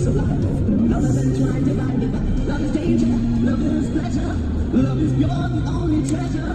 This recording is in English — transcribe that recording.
Love is danger love is pleasure love beyond the only treasure.